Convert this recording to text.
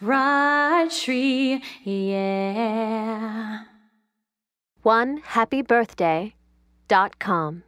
my tree, yeah. One happy birthday dot com.